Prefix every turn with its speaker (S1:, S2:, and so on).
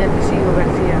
S1: Gracias, Ya sigo, García.